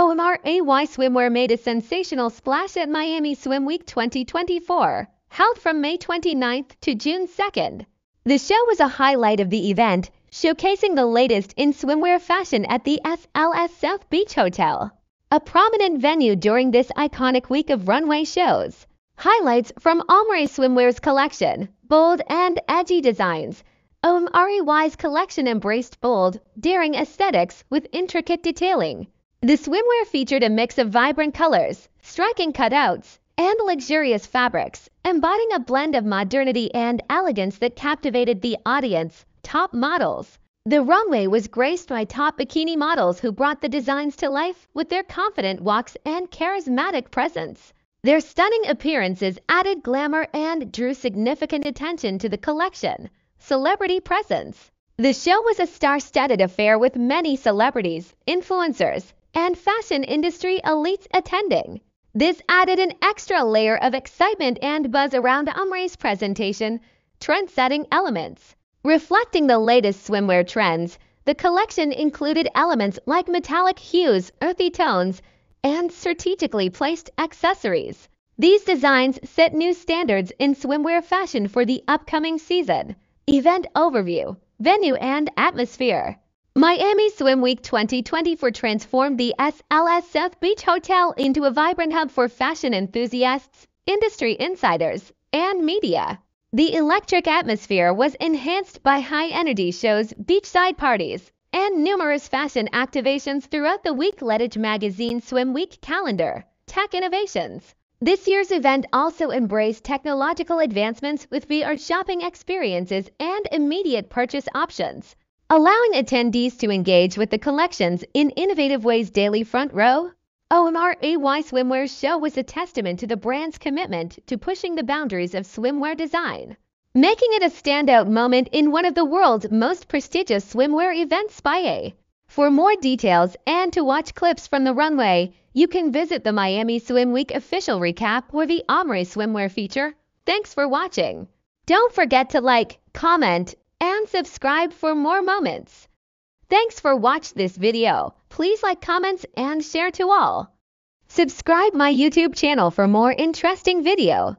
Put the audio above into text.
OMRAY Swimwear made a sensational splash at Miami Swim Week 2024, held from May 29th to June 2nd. The show was a highlight of the event, showcasing the latest in swimwear fashion at the SLS South Beach Hotel, a prominent venue during this iconic week of runway shows. Highlights from OMRAY Swimwear's collection, bold and edgy designs. OMRAY's collection embraced bold, daring aesthetics with intricate detailing. The swimwear featured a mix of vibrant colors, striking cutouts, and luxurious fabrics, embodying a blend of modernity and elegance that captivated the audience. Top models. The runway was graced by top bikini models who brought the designs to life with their confident walks and charismatic presence. Their stunning appearances added glamour and drew significant attention to the collection. Celebrity presence. The show was a star-studded affair with many celebrities, influencers, and fashion industry elites attending. This added an extra layer of excitement and buzz around OMRAY's presentation, trend-setting elements. Reflecting the latest swimwear trends, the collection included elements like metallic hues, earthy tones, and strategically placed accessories. These designs set new standards in swimwear fashion for the upcoming season. Event overview, venue and atmosphere. Miami Swim Week 2024 transformed the SLS South Beach Hotel into a vibrant hub for fashion enthusiasts, industry insiders, and media. The electric atmosphere was enhanced by high-energy shows, beachside parties, and numerous fashion activations throughout the week led magazine Swim Week calendar. Tech innovations. This year's event also embraced technological advancements with VR shopping experiences and immediate purchase options allowing attendees to engage with the collections in innovative ways daily front row. OMRAY Swimwear's show was a testament to the brand's commitment to pushing the boundaries of swimwear design, making it a standout moment in one of the world's most prestigious swimwear events by A. For more details and to watch clips from the runway, you can visit the Miami Swim Week official recap or the OMRAY Swimwear feature. Thanks for watching. Don't forget to like, comment, and subscribe for more moments. Thanks for watch this video. Please like, comments, and share to all. Subscribe my YouTube channel for more interesting video.